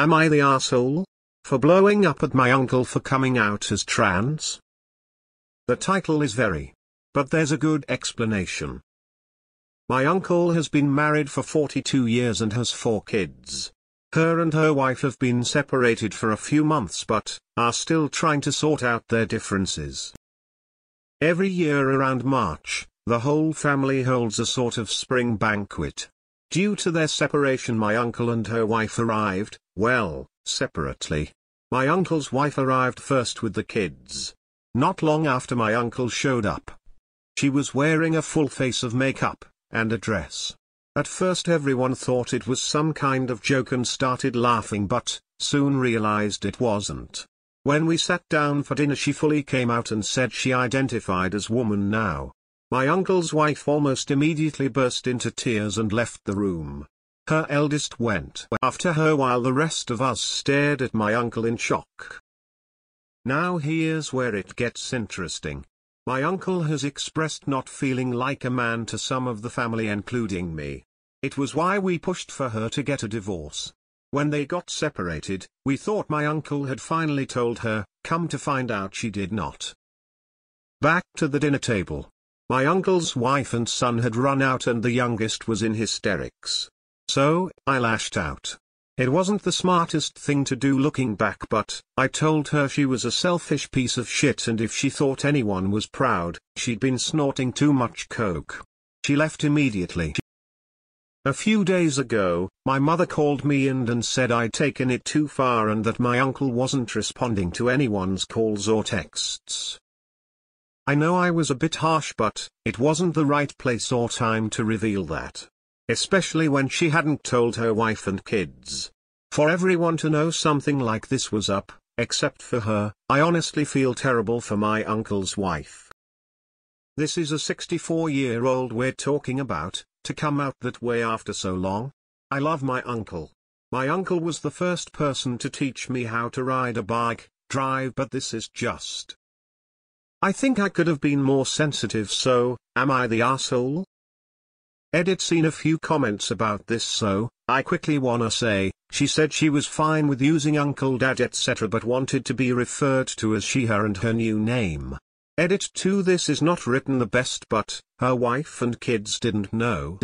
Am I the asshole? For blowing up at my uncle for coming out as trans? The title is very. But there's a good explanation. My uncle has been married for 42 years and has four kids. Her and her wife have been separated for a few months but, are still trying to sort out their differences. Every year around March, the whole family holds a sort of spring banquet. Due to their separation my uncle and her wife arrived, well, separately. My uncle's wife arrived first with the kids. Not long after my uncle showed up. She was wearing a full face of makeup, and a dress. At first everyone thought it was some kind of joke and started laughing but, soon realized it wasn't. When we sat down for dinner she fully came out and said she identified as woman now. My uncle's wife almost immediately burst into tears and left the room. Her eldest went after her while the rest of us stared at my uncle in shock. Now here's where it gets interesting. My uncle has expressed not feeling like a man to some of the family including me. It was why we pushed for her to get a divorce. When they got separated, we thought my uncle had finally told her, come to find out she did not. Back to the dinner table. My uncle's wife and son had run out and the youngest was in hysterics. So, I lashed out. It wasn't the smartest thing to do looking back but, I told her she was a selfish piece of shit and if she thought anyone was proud, she'd been snorting too much coke. She left immediately. A few days ago, my mother called me and and said I'd taken it too far and that my uncle wasn't responding to anyone's calls or texts. I know I was a bit harsh but, it wasn't the right place or time to reveal that especially when she hadn't told her wife and kids. For everyone to know something like this was up, except for her, I honestly feel terrible for my uncle's wife. This is a 64-year-old we're talking about, to come out that way after so long? I love my uncle. My uncle was the first person to teach me how to ride a bike, drive but this is just. I think I could have been more sensitive so, am I the asshole? Edit seen a few comments about this so, I quickly wanna say, she said she was fine with using uncle dad etc but wanted to be referred to as she her and her new name. Edit 2 This is not written the best but, her wife and kids didn't know.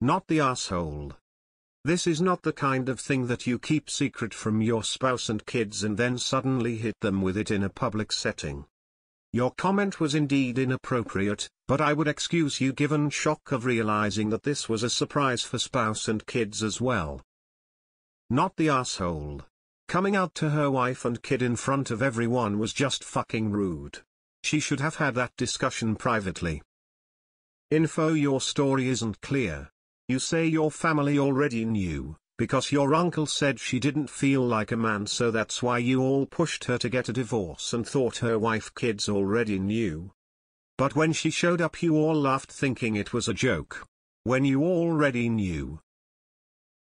Not the asshole. This is not the kind of thing that you keep secret from your spouse and kids and then suddenly hit them with it in a public setting. Your comment was indeed inappropriate, but I would excuse you given shock of realizing that this was a surprise for spouse and kids as well. Not the asshole. Coming out to her wife and kid in front of everyone was just fucking rude. She should have had that discussion privately. Info Your story isn't clear. You say your family already knew, because your uncle said she didn't feel like a man so that's why you all pushed her to get a divorce and thought her wife kids already knew. But when she showed up you all laughed thinking it was a joke. When you already knew.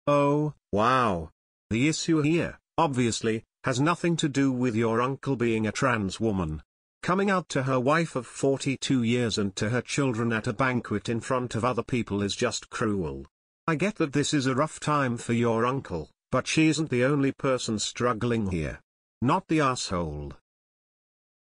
Oh, wow. The issue here, obviously, has nothing to do with your uncle being a trans woman. Coming out to her wife of 42 years and to her children at a banquet in front of other people is just cruel. I get that this is a rough time for your uncle, but she isn't the only person struggling here. Not the asshole.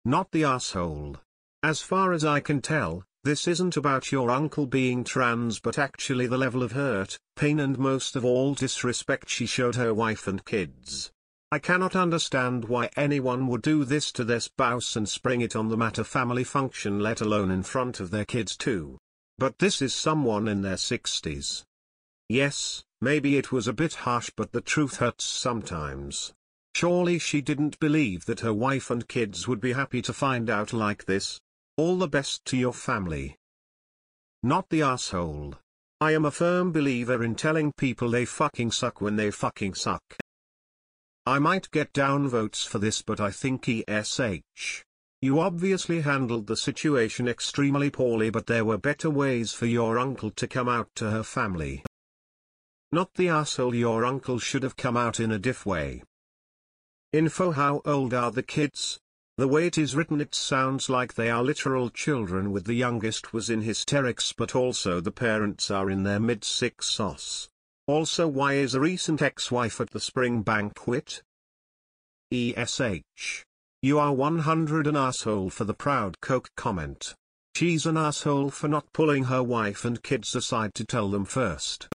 Not the asshole. As far as I can tell, this isn't about your uncle being trans but actually the level of hurt, pain and most of all disrespect she showed her wife and kids. I cannot understand why anyone would do this to their spouse and spring it on them at a family function let alone in front of their kids too. But this is someone in their 60s. Yes, maybe it was a bit harsh but the truth hurts sometimes. Surely she didn't believe that her wife and kids would be happy to find out like this. All the best to your family. Not the asshole. I am a firm believer in telling people they fucking suck when they fucking suck. I might get down votes for this but I think ESH. You obviously handled the situation extremely poorly but there were better ways for your uncle to come out to her family. Not the asshole your uncle should have come out in a diff way. Info How old are the kids? The way it is written it sounds like they are literal children with the youngest was in hysterics but also the parents are in their mid-six os. Also why is a recent ex-wife at the spring banquet? ESH. You are 100 an asshole for the proud coke comment. She's an asshole for not pulling her wife and kids aside to tell them first.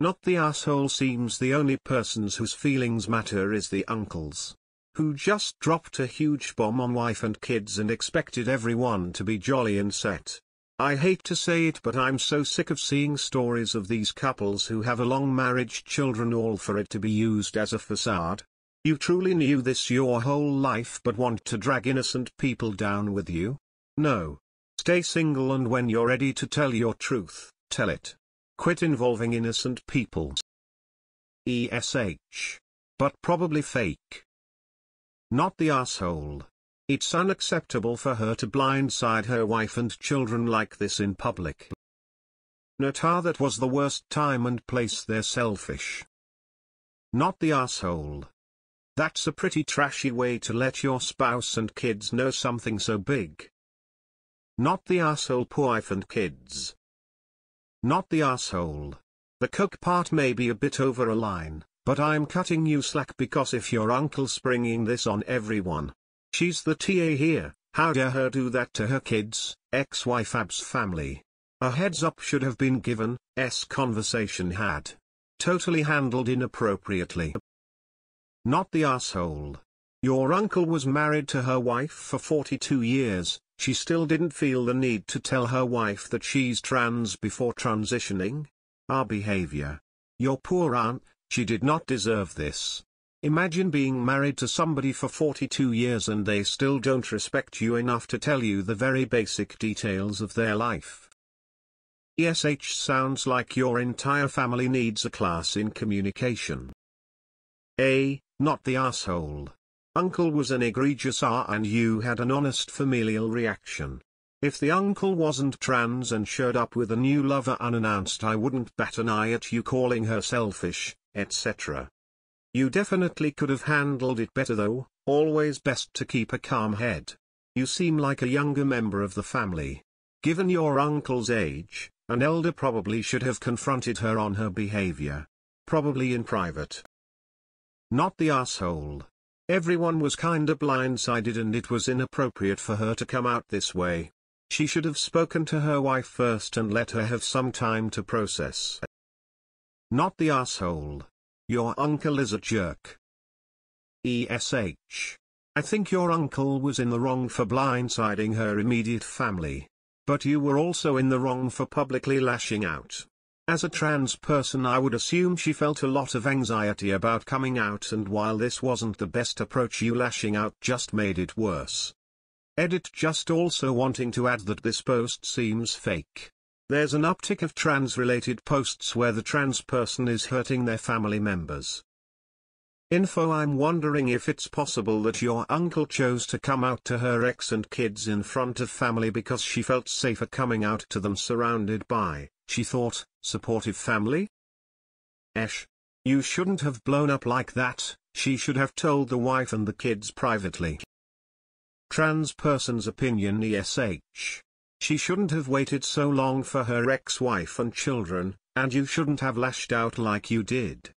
Not the asshole seems the only persons whose feelings matter is the uncles. Who just dropped a huge bomb on wife and kids and expected everyone to be jolly and set. I hate to say it but I'm so sick of seeing stories of these couples who have a long marriage children all for it to be used as a facade. You truly knew this your whole life but want to drag innocent people down with you? No. Stay single and when you're ready to tell your truth, tell it. Quit involving innocent people. ESH. But probably fake. Not the asshole. It's unacceptable for her to blindside her wife and children like this in public. Nota that was the worst time and place they're selfish. Not the asshole. That's a pretty trashy way to let your spouse and kids know something so big. Not the asshole poor wife and kids. Not the asshole. The cook part may be a bit over a line, but I'm cutting you slack because if your uncle's springing this on everyone, she's the TA here, how dare her do that to her kids, ex-wife Ab's family. A heads up should have been given, S conversation had. Totally handled inappropriately. Not the asshole. Your uncle was married to her wife for 42 years, she still didn't feel the need to tell her wife that she's trans before transitioning? Our behavior. Your poor aunt, she did not deserve this. Imagine being married to somebody for 42 years and they still don't respect you enough to tell you the very basic details of their life. ESH sounds like your entire family needs a class in communication. A, not the asshole. Uncle was an egregious R and you had an honest familial reaction. If the uncle wasn't trans and showed up with a new lover unannounced I wouldn't bat an eye at you calling her selfish, etc. You definitely could have handled it better though, always best to keep a calm head. You seem like a younger member of the family. Given your uncle's age, an elder probably should have confronted her on her behavior. Probably in private. Not the asshole. Everyone was kinda blindsided and it was inappropriate for her to come out this way. She should have spoken to her wife first and let her have some time to process. Not the asshole. Your uncle is a jerk. ESH. I think your uncle was in the wrong for blindsiding her immediate family. But you were also in the wrong for publicly lashing out. As a trans person I would assume she felt a lot of anxiety about coming out and while this wasn't the best approach you lashing out just made it worse. Edit just also wanting to add that this post seems fake. There's an uptick of trans-related posts where the trans person is hurting their family members. Info I'm wondering if it's possible that your uncle chose to come out to her ex and kids in front of family because she felt safer coming out to them surrounded by, she thought, supportive family? Esh. You shouldn't have blown up like that, she should have told the wife and the kids privately. Trans person's opinion ESH. She shouldn't have waited so long for her ex-wife and children, and you shouldn't have lashed out like you did.